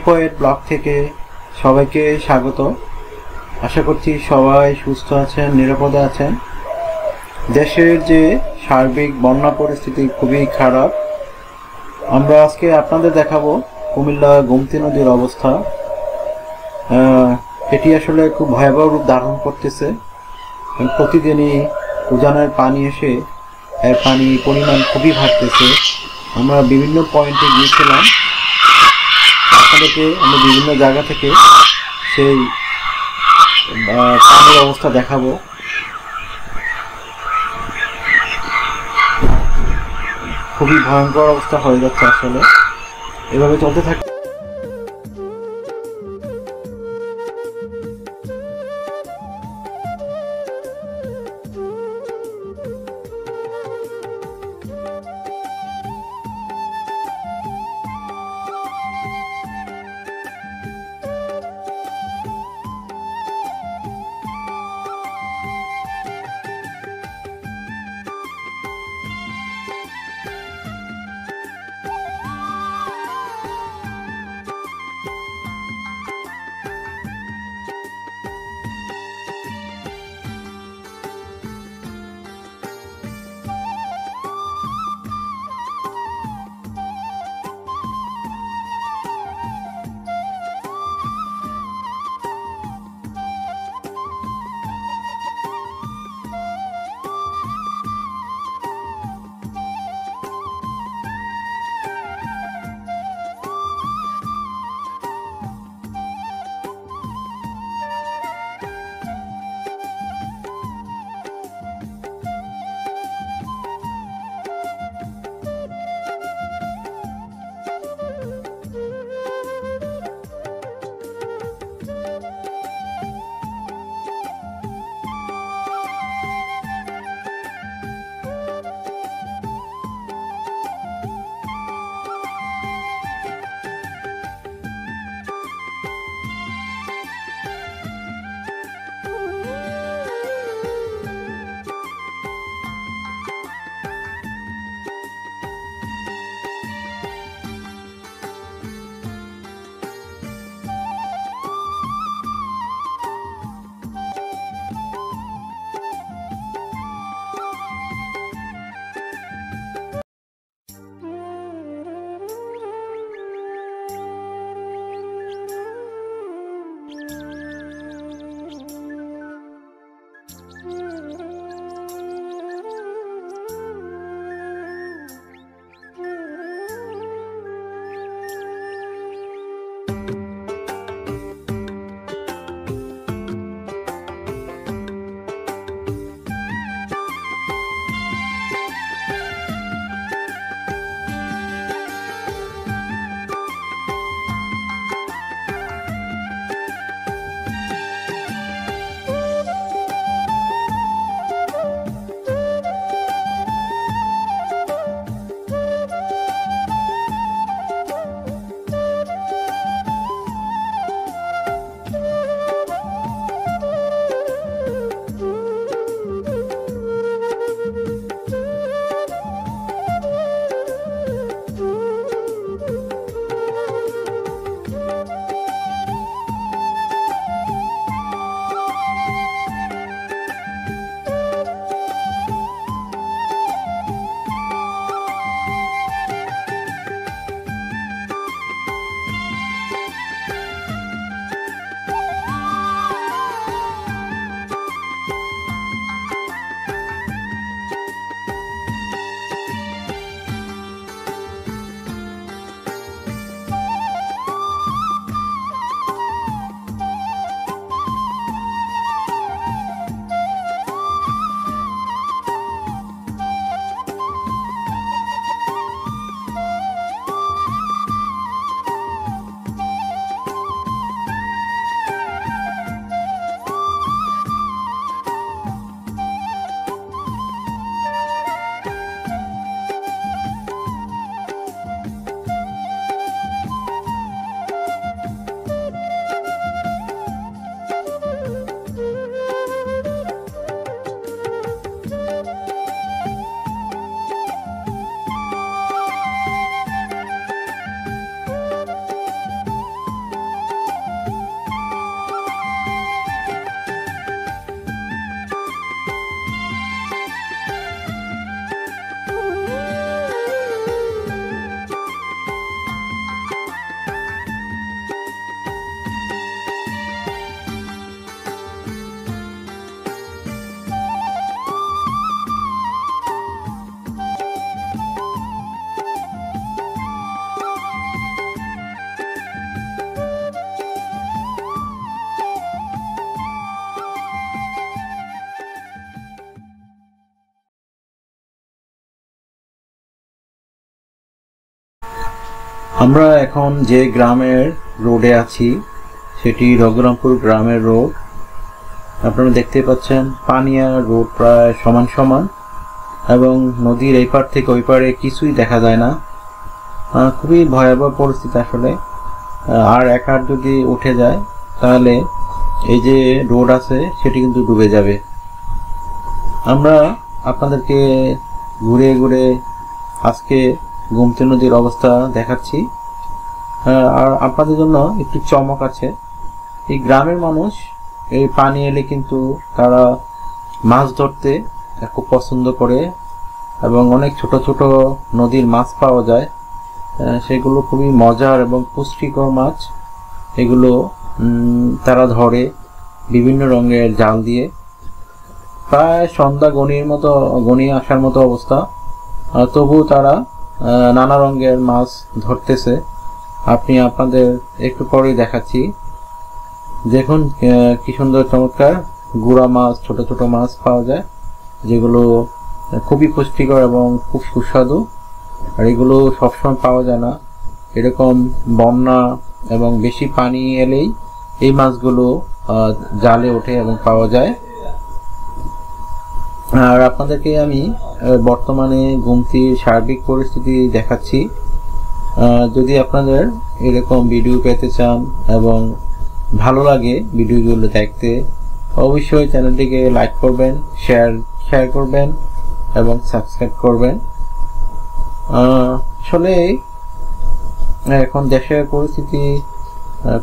মহিপয়ের block থেকে সবাইকে স্বাগত। আশা করছি সবাই সুস্থ আছেন, নিরাপদে আছেন। দেশের যে সার্বিক বন্যা পরিস্থিতি খুবই খারাপ, আমরা আজকে আপনাদের দেখাবো কুমিল্লা গোমতী নদীর অবস্থা। এটি আসলে খুব ভয়াবহ রূপ ধারণ করতেছে। প্রতিদিনই উজানের পানি এসে এর পানি পরিমাণ খুবই বাড়তেছে। আমরা বিভিন্ন পয়েন্টে গিয়েছিলাম। আপনাদেরকে আমরা বিভিন্ন জায়গা থেকে সেই পানির অবস্থা দেখাবো। খুবই ভয়ঙ্কর অবস্থা হয়ে যাচ্ছে আসলে। এভাবে চলতে থাকে আমরা এখন যে গ্রামের রোডে আছি, সেটি রঘুরামপুর গ্রামের রোড। আপনারা দেখতে পাচ্ছেন পানি আর রোড প্রায় সমান সমান, এবং নদীর এই পার থেকে ওই পারে কিছুই দেখা যায় না। খুবই ভয়াবহ পরিস্থিতি আসলে। আর এক হাত যদি উঠে যায়, তাহলে এই যে রোড আছে, সেটি কিন্তু ডুবে যাবে। আমরা আপনাদেরকে ঘুরে ঘুরে আজকে গুমতি নদীর অবস্থা দেখাচ্ছি। আহ, আর আপনাদের জন্য একটু চমক আছে। এই গ্রামের মানুষ এই পানি এলে কিন্তু তারা মাছ ধরতে খুব পছন্দ করে এবং অনেক ছোট ছোট নদীর মাছ পাওয়া যায়। সেগুলো খুবই মজার এবং পুষ্টিকর মাছ। এগুলো তারা ধরে বিভিন্ন রঙের জাল দিয়ে। প্রায় সন্ধ্যা গণির মতো গণিয়ে আসার মতো অবস্থা। তবুও তারা নানা রঙের মাছ ধরতেছে। আপনি আপনাদের একটু পরেই দেখাচ্ছি। দেখুন কি সুন্দর চমৎকার গুড়া মাছ, ছোট ছোট মাছ পাওয়া যায়, যেগুলো খুবই পুষ্টিকর এবং খুব সুস্বাদু। আর এগুলো সবসময় পাওয়া যায় না। এরকম বন্যা এবং বেশি পানি এলেই এই মাছগুলো জালে ওঠে এবং পাওয়া যায়। আর আপনাদেরকে আমি বর্তমানে গুমতির সার্বিক পরিস্থিতি দেখাচ্ছি। যদি আপনাদের এরকম ভিডিও পেতে চান এবং ভালো লাগে ভিডিওগুলো দেখতে, অবশ্যই চ্যানেলটিকে লাইক করবেন, শেয়ার শেয়ার করবেন এবং সাবস্ক্রাইব করবেন। আসলে এখন দেশের পরিস্থিতি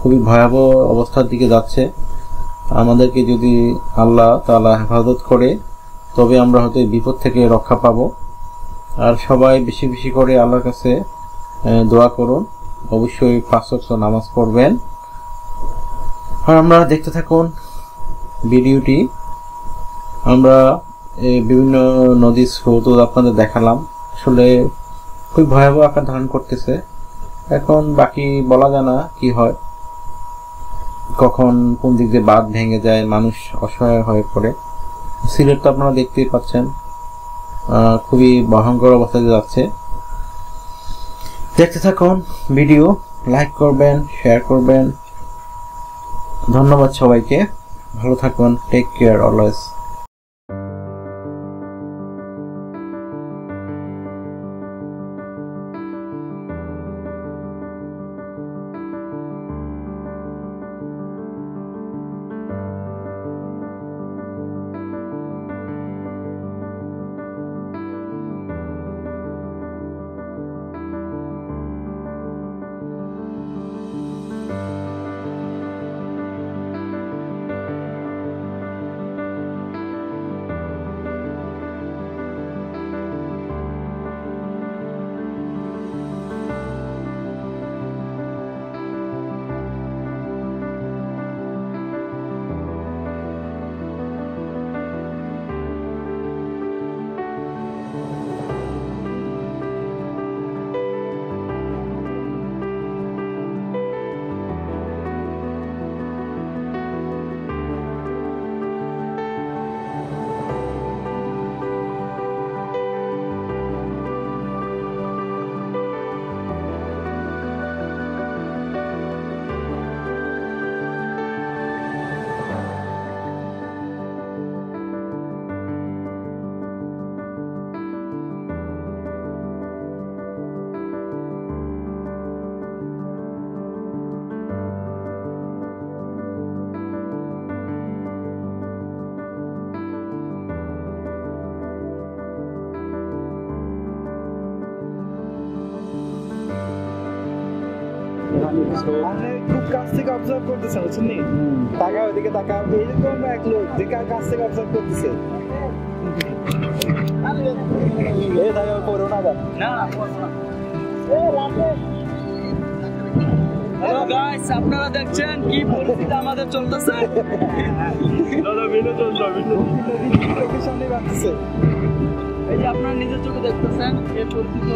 খুবই ভয়াবহ অবস্থার দিকে যাচ্ছে। আমাদেরকে যদি আল্লাহ তাআলা হেফাজত করে তবে আমরা হয়তো বিপদ থেকে রক্ষা পাব। আর সবাই বেশি বেশি করে আল্লাহর কাছে দোয়া করুন। অবশ্যই পাঁচ ওয়াক্ত নামাজ পড়বেন। আর আমরা দেখতে থাকুন ভিডিওটি। আমরা বিভিন্ন নদীর স্রোত আপনাদের দেখালাম। আসলে খুব ভয়াবহ আকার ধারণ করতেছে। এখন বাকি বলা যায় না কি হয়। কখন কোন দিক দিয়ে বাঁধ ভেঙে যায়, মানুষ অসহায় হয়ে পড়ে। সিলেট তো আপনারা দেখতেই পাচ্ছেন। খুবই ভয়ঙ্কর অবস্থাতে যাচ্ছে। দেখতে থাকুন ভিডিও লাইক করবেন শেয়ার করবেন। ধন্যবাদ সবাইকে। ভালো থাকুন টেক কেয়ার অলওয়েজ আপনি খুব কাছ থেকে অবজার্ভ করতেছেন বুঝছেন নি? টাকা ওইদিকে টাকা এইরকম এক লোক যে কাছ থেকে অবজার্ভ করতেছে? এই টাকা করো না আবার হ্যালো গাইস আপনারা দেখছেন কি পরিস্থিতি আমাদের চলতেছে? সামনে বাড়তেছে এই যে আপনারা নিজের চোখে দেখতেছেন এই পরিস্থিতি